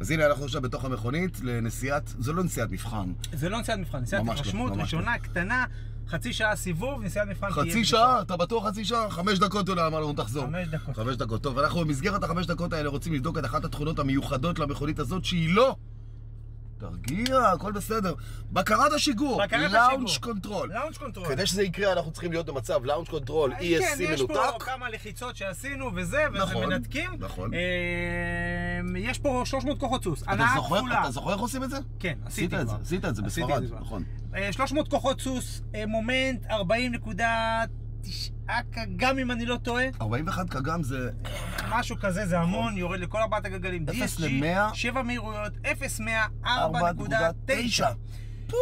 אז הנה, אנחנו עכשיו בתוך המכונית לנסיעת, זו לא נסיעת מבחן. זה לא נסיעת מבחן, נסיעת לא, התרשמות ממש ראשונה, קטנה, חצי שעה סיבוב, נסיעת מבחן תהיה... חצי שעה? אתה בטוח חצי שעה? חמש דקות אולי אמר לנו תחזור. חמש דקות. חמש דקות. טוב, אנחנו במסגרת החמש דקות האלה רוצים לבדוק את אחת התכונות המיוחדות למכונית הזאת, שהיא לא... תרגיע, הכל בסדר. בקרת השיגור. Launch. Control. Launch control. כדי שזה יקרה, אנחנו צריכים להיות במצב launch control כן, ESC יש פה מנותק. כמה לחיצות שעשינו וזה, וזה נכון, מנתקים. נכון. אה, יש פה 300 כוחות סוס. הנעה כפולה. אתה זוכר איך עושים את זה? כן, עשיתי זה, כבר. עשית את זה בספרד. נכון. אה, 300 כוחות סוס, אה, מומנט 40.9 גם אם אני לא טועה. 41 קגם זה... משהו כזה, זה המון, יורד לכל ארבעת הגלגלים. אפס DSG, למאה. 7 מהירויות, 0 100, 4.9. 4.9.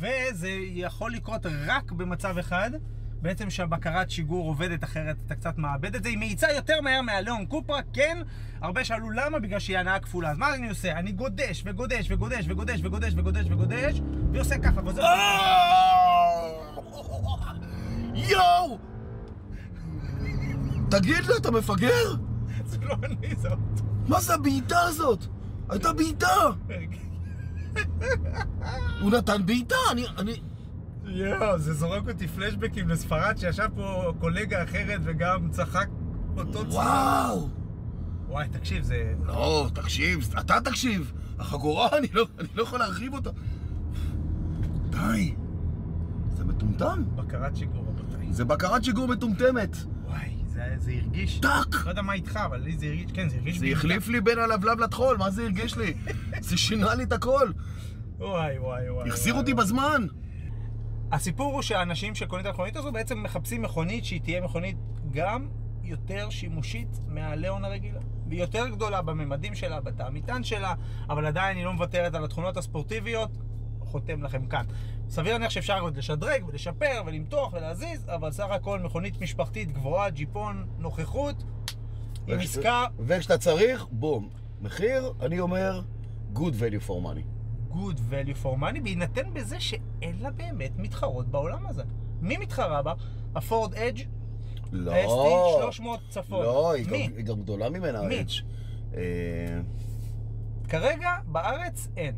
וזה יכול לקרות רק במצב אחד, בעצם שהבקרת שיגור עובדת אחרת, אתה קצת מאבד את זה. היא מאיצה יותר מהר מהלאון קופרה, כן. הרבה שאלו למה, בגלל שהיא הנעה כפולה. אז מה אני עושה? אני גודש וגודש וגודש וגודש וגודש וגודש וגודש, והיא עושה ככה, גוזר... יואו! תגיד לי, אתה מפגר? זה לא אני, זה אותו. מה זה הבעיטה הזאת? הייתה בעיטה! הוא נתן בעיטה, אני... אני... יואו, זה זורק אותי פלשבקים לספרד, שישב פה קולגה אחרת וגם צחק אותו צחק. וואו! וואי, תקשיב, זה... לא, תקשיב, אתה תקשיב. החגורה, אני לא, אני לא יכול להרחיב אותה. די. זה מטומטם. בקרת שיגור, רבותיי. זה בקרת שיגור מטומטמת. וואי, זה, זה הרגיש... טאק! לא יודע מה איתך, אבל לי זה הרגיש... כן, זה הרגיש... זה. החליף לי בין הלבלב לטחול, מה זה הרגיש לי? זה שינה לי את הכל. וואי, וואי, וואי. החזיר אותי וואי. בזמן. הסיפור הוא שהאנשים שקונים את המכונית הזו בעצם מחפשים מכונית שהיא תהיה מכונית גם יותר שימושית מהליאון הרגילה. והיא יותר גדולה בממדים שלה, בתא המטען שלה, אבל עדיין היא לא מוותרת על התכונות הספורטיביות. חותם לכם כאן. סביר להניח שאפשר עוד לשדרג ולשפר ולמתוח ולהזיז, אבל סך הכל מכונית משפחתית גבוהה, ג'יפון, נוכחות, עם עסקה וכשאתה צריך, בום. מחיר, אני אומר, good value for money. good value for money, בהינתן בזה שאין לה באמת מתחרות בעולם הזה. מי מתחרה בה? הפורד אדג' לא. ה-ST 300 צפון. לא, היא? גם- היא גם גדולה ממנה, מי? אה, כרגע בארץ אין.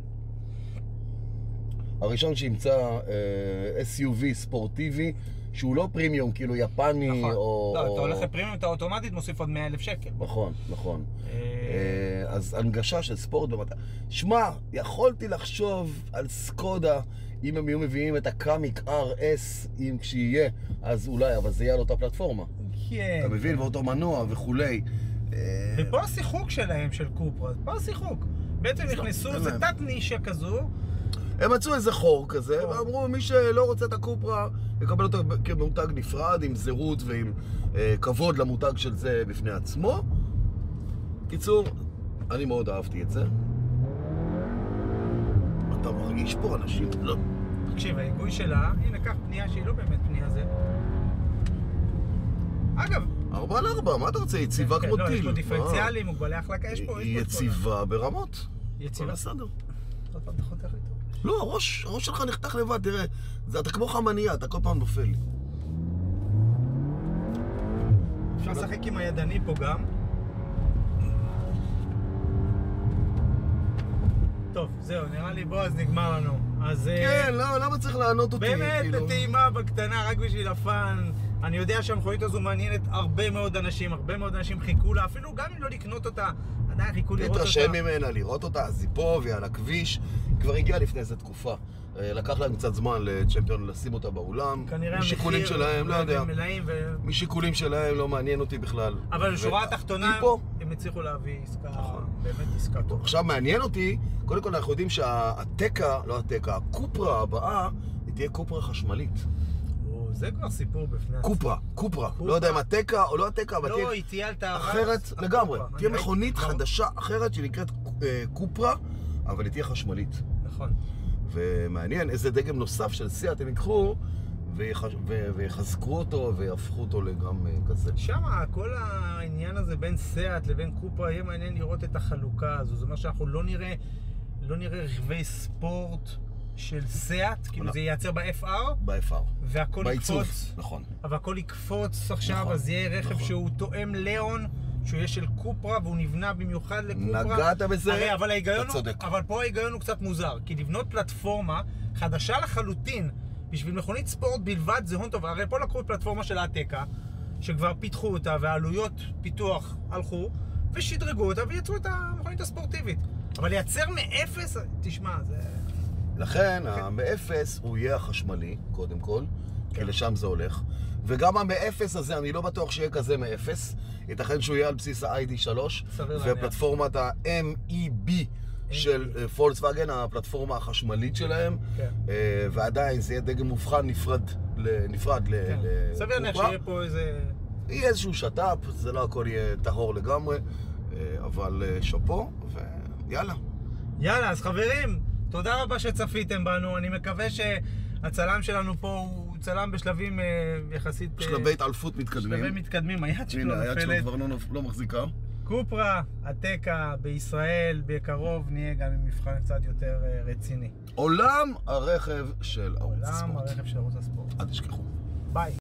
הראשון שימצא אה, SUV ספורטיבי, שהוא לא פרימיום, כאילו יפני, נכון. או... לא, אתה הולך לפרימיום, אתה אוטומטית מוסיף עוד 100 אלף שקל. נכון, נכון. אה, אה, אז הנגשה של ספורט במטה. שמע, יכולתי לחשוב על סקודה, אם הם היו מביאים את הקאמיק RS, אם כשיהיה, אז אולי, אבל זה יהיה על אותה פלטפורמה. כן. אתה מבין? ואותו מנוע וכולי. אה, ופה השיחוק שלהם, של קופרה, פה השיחוק. בעצם נכנסו, זה. תת נישה כזו, הם מצאו איזה חור כזה. ואמרו, מי שלא רוצה את הקופרה, יקבל אותו כמותג נפרד, עם זהות ועם אה, כבוד למותג של זה בפני עצמו. קיצור, אני מאוד אהבתי את זה. אתה מרגיש פה אנשים? לא. תקשיב, ההיגוי שלה, הנה, קח פנייה שהיא לא באמת פנייה זה. אגב, ארבע על ארבע, מה אתה רוצה? יציבה כן, כמו לא, טיל. יש פה? דיפרנציאלים, מוגבלי החלקה, יש פה... היא יציבה ברמות. יציבה. בסדר. עוד פעם, אתה חותך לי טוב. לא, הראש, הראש שלך נחתך לבד, תראה. זה, אתה כמו חמניה, אתה כל פעם נופל. אפשר לשחק עם הידני פה גם. טוב, זהו, נראה לי בועז נגמר לנו. אז... אה, כן, לא, למה צריך לענות אותי? באמת, כאילו? בטעימה בקטנה, רק בשביל הפאן. אני יודע שהמכונית הזו מעניינת הרבה מאוד אנשים, הרבה מאוד אנשים חיכו לה, אפילו גם אם לא לקנות אותה, עדיין חיכו לראות אותה. להתרשם ממנה, לראות אותה, אז היא על הכביש. כבר הגיעה לפני איזה תקופה. אה, לקח להם קצת זמן לצ'מפיון לשים אותה באולם. כנראה משיקולים שלהם, לא יודע. מלאים ו... משיקולים שלהם לא מעניין אותי בכלל. אבל בשורה התחתונה, היא פה. הם הצליחו להביא עסקה, נכון. באמת עסקה טובה. עכשיו מעניין אותי, קודם כל אנחנו יודעים שהטקה, לא הטקה, הקופרה הבאה, היא תהיה קופרה חשמלית. זה כבר סיפור בפני עצמו. קופרה, קופרה. לא יודע אם הטקה או לא הטקה, אבל לא, תהיה היא תהיה על טהרת... אחרת. לגמרי. תהיה מכונית ברור. חדשה אחרת שנקראת אה, קופרה, אבל היא תהיה חשמלית. נכון. ומעניין איזה דגם נוסף של סיאט הם ייקחו ו- ויחזקו אותו ויהפכו אותו לגרם אה, כזה. שם כל העניין הזה בין סאט לבין קופרה, יהיה מעניין לראות את החלוקה הזו. זאת אומרת שאנחנו לא נראה, לא נראה רכבי ספורט של סאט, כאילו לא. זה ייעצר ב-FR, ב-FR. והכל בעיצוב, יקפוץ. נכון. אבל הכל יקפוץ עכשיו, נכון, אז יהיה רכב נכון. שהוא תואם ליאון, שהוא יהיה של קופרה והוא נבנה במיוחד לקופרה. נגעת בזה, הרי, אבל ההיגיון אתה הוא, צודק. אבל פה ההיגיון הוא קצת מוזר, כי לבנות פלטפורמה חדשה לחלוטין בשביל מכונית ספורט בלבד זה הון טוב. הרי פה לקחו את פלטפורמה של האטקה, שכבר פיתחו אותה והעלויות פיתוח הלכו, ושדרגו אותה ויצרו את המכונית הספורטיבית. אבל לייצר מאפס, תשמע, זה... לכן, המאפס הוא יהיה החשמלי, קודם כל, כי כן. לשם זה הולך. וגם המאפס הזה, אני לא בטוח שיהיה כזה מאפס. ייתכן שהוא יהיה על בסיס ה-ID3, סביר להניח. ופלטפורמת ה-MEB של אה, פולקסווגן, הפלטפורמה החשמלית שלהם, כן. אה, ועדיין זה יהיה דגם מובחן נפרד, נפרד ל- כן. סביר להניח. שיהיה פה איזה... יהיה איזשהו שת"פ, זה לא הכל יהיה טהור לגמרי, אה, אבל שאפו, ויאללה. יאללה, אז חברים, תודה רבה שצפיתם בנו. אני מקווה שהצלם שלנו פה הוא צלם בשלבים יחסית... אה, שלבי התעלפות מתקדמים. שלבי מתקדמים. היד שלו הנה, היד שלו נופלת. כבר לא, לא מחזיקה. קופרה, אתקה, בישראל, בקרוב נהיה גם עם מבחן קצת יותר אה, רציני. עולם הרכב של ערוץ עולם הספורט. הרכב של ערוץ הספורט. אל תשכחו. ביי.